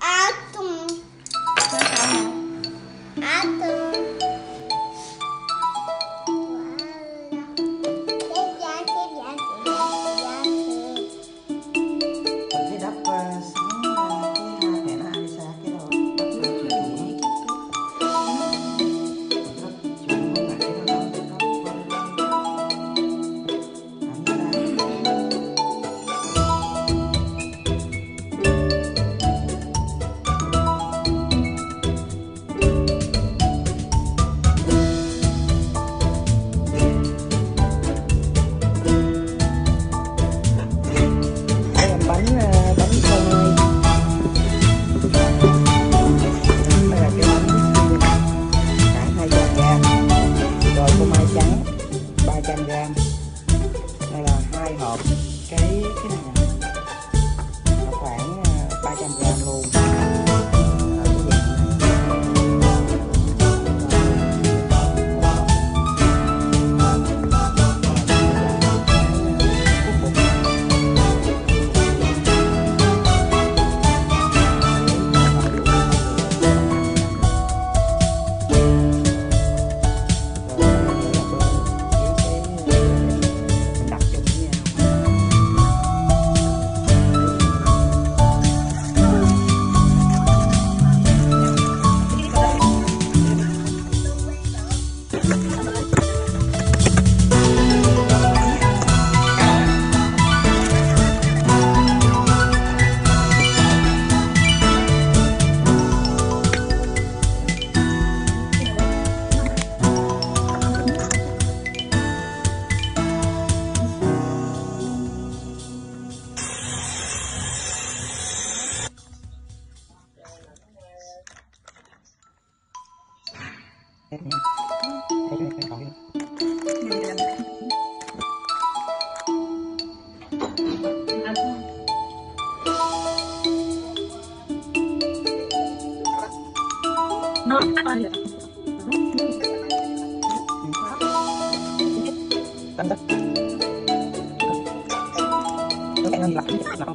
atum hộp cái cái này Hết nha. Hết rồi,